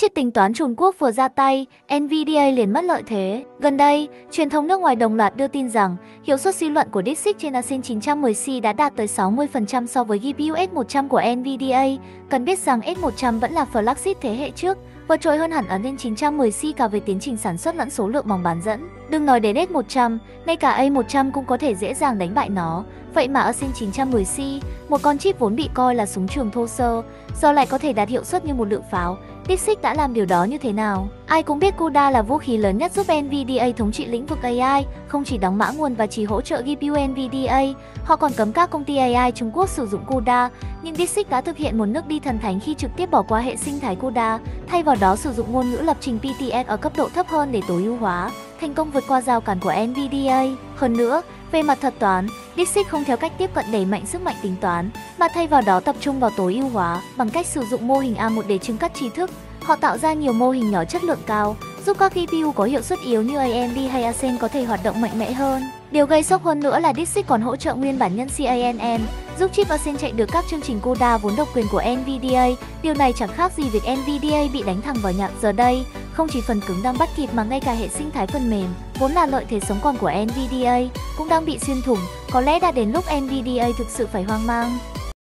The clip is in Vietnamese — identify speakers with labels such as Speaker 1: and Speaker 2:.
Speaker 1: Chiếc tính toán Trung Quốc vừa ra tay, Nvidia liền mất lợi thế. Gần đây, truyền thông nước ngoài đồng loạt đưa tin rằng hiệu suất suy luận của DeepSeek trên Asin 910C đã đạt tới 60% so với GPU S100 của Nvidia. Cần biết rằng S100 vẫn là flagship thế hệ trước, vượt trội hơn hẳn ở 910C cả về tiến trình sản xuất lẫn số lượng mỏng bán dẫn. Đừng nói đến S100, ngay cả A100 cũng có thể dễ dàng đánh bại nó. Vậy mà ở Ryzen 910C, một con chip vốn bị coi là súng trường thô sơ, giờ lại có thể đạt hiệu suất như một lượng pháo. DeepSeek đã làm điều đó như thế nào? Ai cũng biết CUDA là vũ khí lớn nhất giúp NVIDIA thống trị lĩnh vực AI, không chỉ đóng mã nguồn và chỉ hỗ trợ GPU NVIDIA, họ còn cấm các công ty AI Trung Quốc sử dụng CUDA. Nhưng DeepSeek đã thực hiện một nước đi thần thánh khi trực tiếp bỏ qua hệ sinh thái CUDA, thay vào đó sử dụng ngôn ngữ lập trình PTS ở cấp độ thấp hơn để tối ưu hóa, thành công vượt qua rào cản của NVIDIA. Hơn nữa, về mặt thuật toán, Dixit không theo cách tiếp cận đẩy mạnh sức mạnh tính toán, mà thay vào đó tập trung vào tối ưu hóa bằng cách sử dụng mô hình A1 để trưng cất tri thức. Họ tạo ra nhiều mô hình nhỏ chất lượng cao, giúp các GPU có hiệu suất yếu như AMD hay Asen có thể hoạt động mạnh mẽ hơn. Điều gây sốc hơn nữa là Dixit còn hỗ trợ nguyên bản nhân CANN, giúp chip Asen chạy được các chương trình CUDA vốn độc quyền của NVDA. Điều này chẳng khác gì việc NVDA bị đánh thẳng vào nhạc giờ đây. Không chỉ phần cứng đang bắt kịp mà ngay cả hệ sinh thái phần mềm, vốn là lợi thế sống còn của NVDA cũng đang bị xuyên thủng. Có lẽ đã đến lúc NVDA thực sự phải hoang mang.